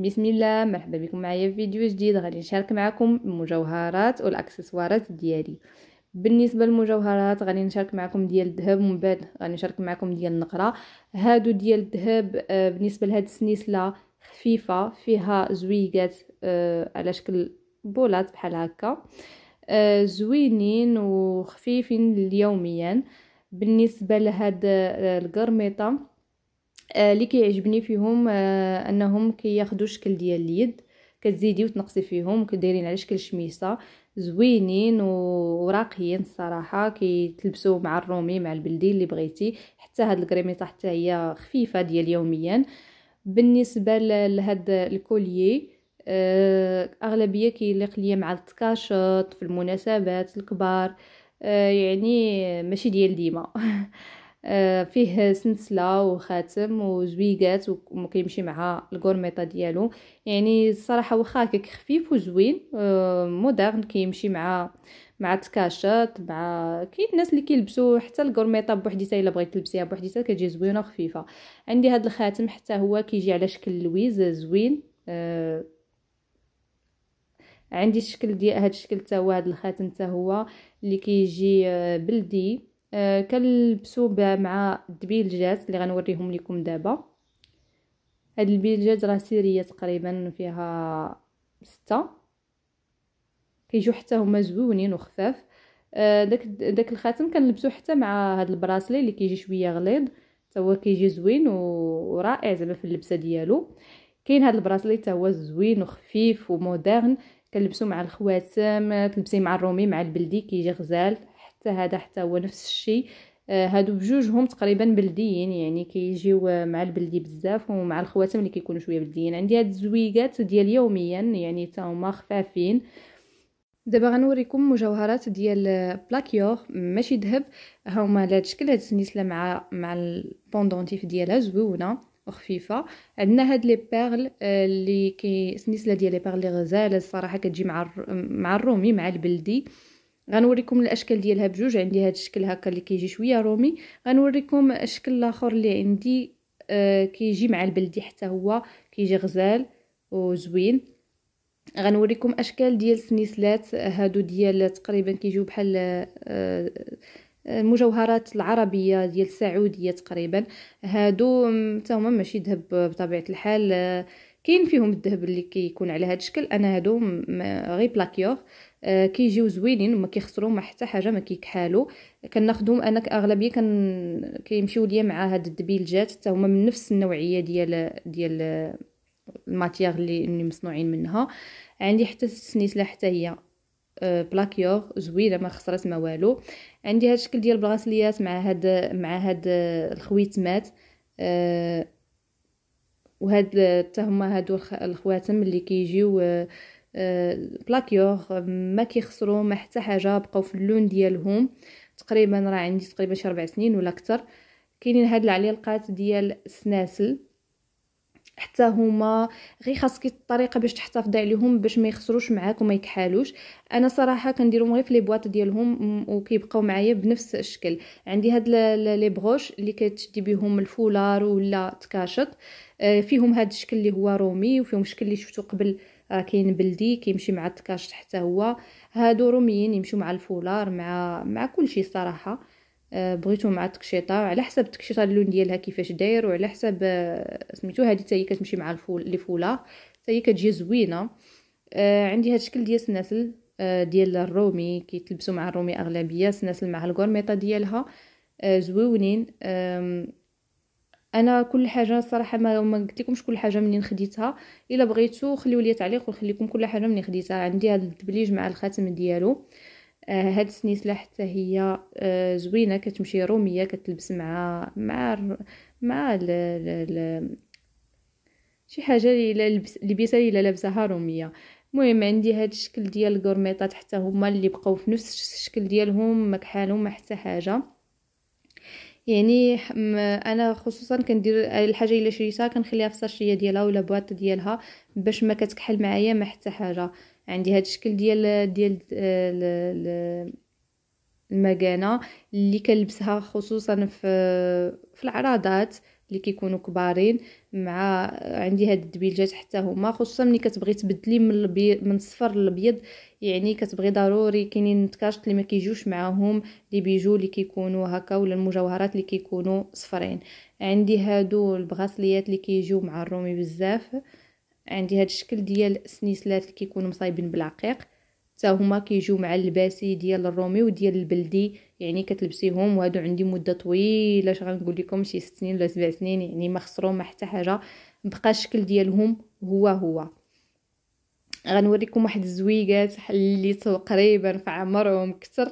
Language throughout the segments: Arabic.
بسم الله مرحبا بكم معايا في فيديو جديد. غادي نشارك معكم المجوهرات والأكسسوارات ديالي. بالنسبة للمجوهرات غادي نشارك معكم ديال الذهب ومن بعد غادي نشارك معكم ديال النقرة. هادو ديال الذهب آه، بالنسبة لهاد السنيسله خفيفة فيها زويقات آه، على شكل بولات بحال هكا. آه، زوينين وخفيفين يوميا. بالنسبة لهاد القرميطة اللي كيعجبني فيهم أنهم كياخذوا شكل ديال اليد كتزيدي وتنقصي فيهم كدايرين على شكل شميسة زوينين وراقيين الصراحة كيتلبسوا مع الرومي مع البلدي اللي بغيتي حتى هاد الكريميطة حتى هي خفيفة ديال يوميا. بالنسبة لهاد الكوليي آه، أغلبية كيليق ليا مع التكاشط في المناسبات الكبار آه، يعني ماشي ديال ديما. آه، فيه سلسلة وخاتم وزويقات وكيمشي مع الكورميطه ديالو. يعني الصراحة واخا هكاك خفيف وزوين آه، moderne كيمشي مع مع التكاشط مع كاين الناس اللي كيلبسوا حتى الكورميطه بوحديتها إلا بغيت تلبسيها بوحديتها كتجي زوينة وخفيفة. عندي هذا الخاتم حتى هو كيجي على شكل لويز زوين أه عندي الشكل ديال هذا الشكل حتى هو هذا الخاتم حتى هو اللي كيجي آه، بلدي. آه كنلبسو مع الدبيلجات اللي غنوريهم لكم دابا. هاد الدبيلجات راه série تقريبا فيها ستة. كيجيو حتى هما زوينين وخفاف. آه داك داك الخاتم كنلبسو حتى مع هاد ال bracelet اللي كيجي شوية غليظ. حتى هو كيجي زوين ورائع زعما في اللبسة ديالو. كاين هاد ال bracelet حتى هو زوين وخفيف و moderne. كنلبسو مع الخواتم تلبسيه مع الرومي مع البلدي كيجي غزال. حتى هذا حتى هو نفس الشيء. آه هادو بجوجهم تقريبا بلديين يعني كيجيو مع البلدي بزاف ومع الخواتم اللي كيكونوا شوية بلديين. عندي هاد الزويقات ديال يوميا يعني حتى هما خفافين. دابا غنوريكم مجوهرات ديال plaqué or ماشي ذهب. هما على هاد الشكل هاد السنيسلة مع مع ال pendentif ديالها زويونه وخفيفة. عندنا هاد les perles آه، اللي كي سنيسلة ديال les perles غزالة الصراحة كتجي مع مع الرومي مع البلدي. غنوريكم الأشكال ديالها بجوج عندي هذا الشكل هكا اللي كيجي شوية رومي. غنوريكم الشكل الآخر اللي عندي آه كيجي مع البلدي حتى هو كيجي غزال وزوين. غنوريكم أشكال ديال السنيسلات هادو ديال تقريبا كيجيو بحال آه المجوهرات العربية ديال السعودية تقريبا. هادو حتى هما ماشي ذهب بطبيعة الحال كاين فيهم الذهب اللي كيكون على هذا الشكل. أنا هادو غير plaqué or. آه كيجيو زوينين وما كيخسروا ما حتى حاجة ما كيكحالوا كناخذهم أنا أغلبية كان كيمشيو ليا مع هاد الدبيلجات حتى هما من نفس النوعية ديال ديال ال matière اللي, اللي مصنوعين منها. عندي حتى السنيسله حتى هي. آه plaqué or زوينة ما خسرت ما والو. عندي هاد الشكل ديال البغاسليات مع هاد مع هاد الخويتمات آه وهاد حتى هما هادو الخواتم اللي كيجيو آه plaqué or ما كيخسروا ما حتى حاجة بقاو في اللون ديالهم. تقريبا راه عندي تقريبا شي 4 سنين ولا أكثر. كاينين هاد العليقات ديال السناسل حتى هما غير خاصك الطريقة باش تحتفظي عليهم باش ما يخسروش معاك وما يكحالوش. أنا صراحة كنديرهم غير في les boîtes ديالهم وكيبقاو معايا بنفس الشكل. عندي هاد les broches اللي كتشدي بهم الفولار ولا تكاشط. آه، فيهم هاد الشكل اللي هو رومي وفيهم الشكل اللي شفتو قبل راه كاين بلدي كيمشي مع التكاشط حتى هو. هادو روميين يمشيو مع الفولار مع مع كلشي الصراحه آه بغيتو مع التكشيطة على حسب التكشيطة اللون ديالها كيفاش داير وعلى حسب آه سميتو هذه حتى هي كتمشي مع ال foul les foulards حتى هي كتجي زوينة. آه عندي هاد الشكل ديال السناسل آه ديال الرومي كيتلبسوا مع الرومي أغلبية السناسل مع الكورميطه ديالها. آه زويونين. أنا كل حاجة الصراحه ما ما قلت كل حاجة منين خديتها. إلا بغيتو خليو لي تعليق ونخليكم كل حاجة منين خديتها. عندي هذا الدبليج مع الخاتم ديالو. آه هاد السنيسله حتى هي آه زوينة. كتمشي رومية كتلبس مع مع مع ل ل ل شي حاجة اللي لبسه اللي لابساها رومية. المهم عندي هاد الشكل ديال الكورميطات حتى هما اللي بقاو في نفس الشكل ديالهم ما كحالهم حتى حاجة. يعني أنا خصوصا كندير الحاجة إلا شريتها كنخليها في الساشية ديالها ولا بواط ديالها باش ما كتكحل معايا ما حتى حاجة. عندي هاد الشكل ديال ديال المكانة اللي كنلبسها خصوصا في في العراضات. اللي كيكونوا كبارين مع عندي هاد الدبيلجات حتى هما خصوصا ملي كتبغي تبدلي من البيض من الصفر للابيض يعني كتبغي ضروري كاينين التكاشط اللي ما كيجوش معاهم لي بيجو اللي كيكونوا هكا ولا المجوهرات اللي كيكونوا صفرين. عندي هادو البغاسليات اللي كيجيو مع الرومي بزاف. عندي هاد الشكل ديال السنيسلات اللي كيكونوا مصايبين بالعقيق. حتى هما كيجيو مع اللباسي ديال الرومي وديال البلدي يعني كتلبسيهم وهادو عندي مدة طويلة. اش غنقول لكم شي ست سنين ولا سبع سنين يعني ما خسروا ما حتى حاجة. بقى الشكل ديالهم هو هو. غنوريكم واحد الزويقات اللي تقريبا في عمرهم كثر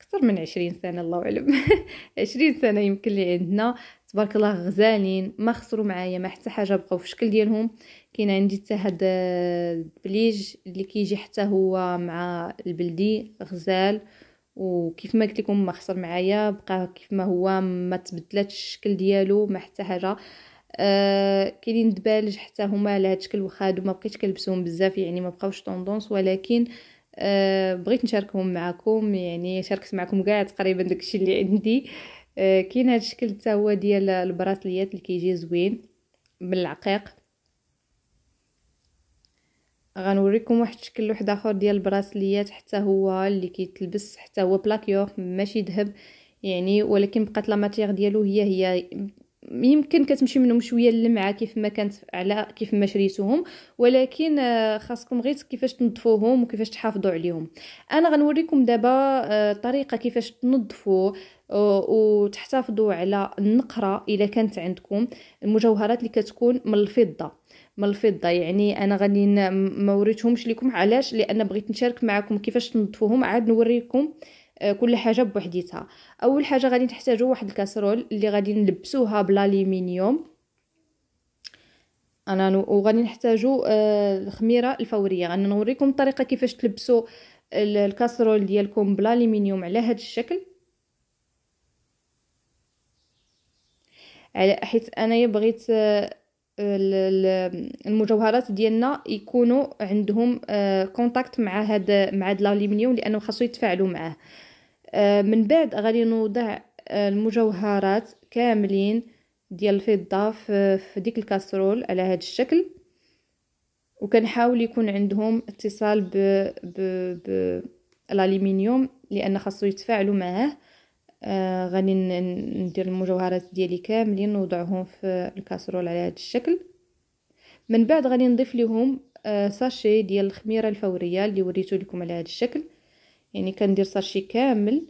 كثر من عشرين سنة الله أعلم. عشرين سنة يمكن لي عندنا. تبارك الله غزالين ما خسروا معايا ما حتى حاجة بقاو. في الشكل ديالهم كاين عندي حتى هاد الدبليج اللي كيجي حتى هو مع البلدي غزال. وكيف ما قلت لكم ما خسر معايا بقى كيف ما هو ما تبدلاتش الشكل ديالو ما حتى حاجة. آه كاينين دبالج حتى هما على هاد الشكل واخا ما بقيتش كنلبسهم بزاف يعني ما بقاوش tendance. ولكن آه بغيت نشاركهم معكم يعني شاركت معكم كاع تقريبا داكشي اللي عندي. آه كاين هاد الشكل حتى هو ديال البراسليات اللي كيجي زوين بالعقيق غنوريكم واحد الشكل واحد آخر ديال البراسليات حتى هو اللي كيتلبس حتى هو plaqué or ماشي ذهب يعني ولكن بقات la matière ديالو هي هي يمكن كتمشي منهم شوية اللمعه كيف ما كانت على كيف ما شريتوهم ولكن آه، خاصكم غير كيفاش تنظفوهم وكيفاش تحافظوا عليهم. أنا غنوريكم دابا آه، طريقة كيفاش تنظفوا آه، وتحتفظوا على النقرة اذا كانت عندكم المجوهرات اللي كتكون من الفضة. من الفضة يعني أنا غادي ما وريتهمش لكم علاش لأن بغيت نشارك معكم كيفاش تنظفوهم. عاد نوريكم آه، كل حاجة بوحديتها. أول حاجة غادي نحتاجو واحد الكاسرول اللي غادي نلبسوها بالالومنيوم أنا وغادي نحتاجو آه، الخميرة الفورية. غادي نوريكم الطريقة كيفاش تلبسوا الكاسرول ديالكم بالالومنيوم على هذا الشكل. على حيت أنايا بغيت آه، المجوهرات ديالنا يكونوا عندهم كونتاكت مع هذا مع هذا الألومنيوم لأنه خاصو يتفاعلوا معاه. آه، من بعد غادي نوضع آه، المجوهرات كاملين ديال الفضة في ديك الكاسرول على هذا الشكل. وكنحاول يكون عندهم اتصال ب ب ب الالومنيوم لأن خاصو يتفاعلوا معاه. آه غادي ندير المجوهرات ديالي كاملين نوضعهم في الكاسرول على هذا الشكل. من بعد غادي نضيف لهم آه ساشي ديال الخميرة الفورية اللي وريته لكم على هذا الشكل. يعني كندير ساشي كامل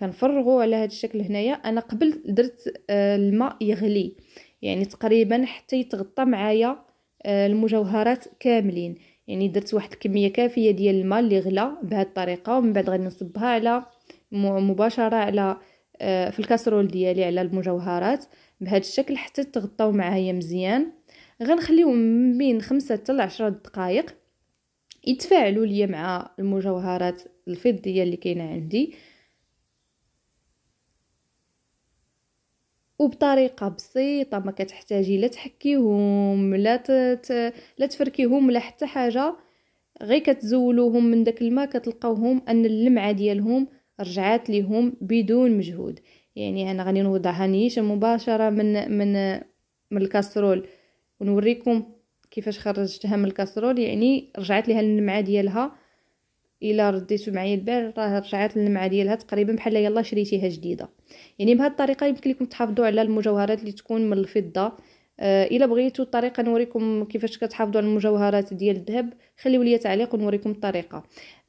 كنفرغو على هذا الشكل هنايا. أنا قبل درت آه الماء يغلي يعني تقريبا حتى يتغطى معايا آه المجوهرات كاملين. يعني درت واحد الكمية كافية ديال الماء اللي غلا بهذه الطريقة ومن بعد غادي نصبها على مباشرة على آه في الكاسرول ديالي على المجوهرات. بهذا الشكل حتى تغطاو معايا مزيان. غنخليهم من خمسة حتى لعشرة دقائق يتفاعلوا ليا مع المجوهرات الفضية اللي كاينة عندي. وبطريقة بسيطة ما كتحتاجي لا تحكيهم لا تت... لا تفركيهم لا حتى حاجة. غير كتزولوهم من داك الماء كتلقاوهم أن اللمعة ديالهم رجعات ليهم بدون مجهود. يعني أنا غادي نوضعها نيشان مباشرة من من من الكاسرول. ونوريكم كيفاش خرجتها من الكاسرول. يعني رجعت ليها اللمعة ديالها. الا رديتو معايا البال راه رجعات اللمعه ديالها تقريبا بحال يلا شريتيها جديدة. يعني بهذه الطريقة يمكن لكم تحافظوا على المجوهرات اللي تكون من الفضة. آه إلا بغيتوا الطريقة نوريكم كيفاش كتحافظوا على المجوهرات ديال الذهب خليو لي تعليق ونوريكم الطريقة.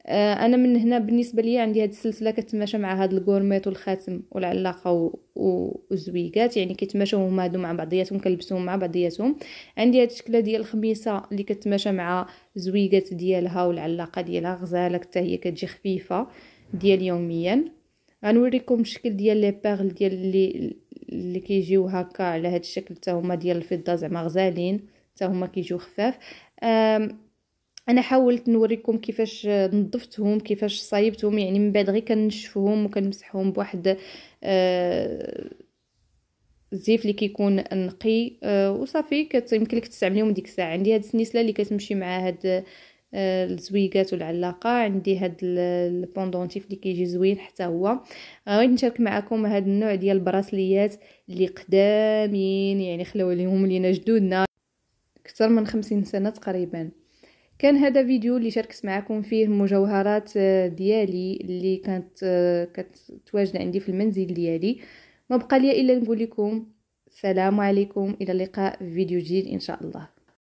أنا من هنا بالنسبة لي عندي هذه السلسلة كتماشى مع هذا الكورميت والخاتم والعلاقة والزويقات يعني كيتماشاو هما هادو مع بعضياتهم كنلبسوهم مع بعضياتهم. عندي هاد الشكلة ديال الخميسة اللي كتماشى مع زويقات ديالها والعلاقة ديالها غزالة حتى هي كتجي خفيفة ديال يوميا. غنوريكم الشكل ديال لي بيرل ديال اللي اللي كيجيو هكا على هاد الشكل. حتى هما ديال الفضة زعما غزالين حتى هما كيجيو خفاف. أنا حاولت نوريكم كيفاش نظفتهم كيفاش صايبتهم يعني من بعد غير كنشفهم وكنمسحهم بواحد آه الزيف اللي كيكون نقي آه وصافي يمكن لك تستعمليهم ديك الساعة. عندي هاد السنيسلة اللي كتمشي مع هاد الزويقات والعلاقة. عندي هاد ال pendentif اللي كيجي زوين حتى هو. غادي نشارك معكم هاد النوع ديال البراسليات اللي قدامين يعني خلاو عليهم لينا جدودنا. أكثر من خمسين سنة تقريبا. كان هذا فيديو اللي شاركت معكم فيه المجوهرات آه، ديالي اللي كانت آه، كتواجد عندي في المنزل ديالي. ما بقى لي إلا نقول لكم السلام عليكم. إلى اللقاء في فيديو جديد إن شاء الله.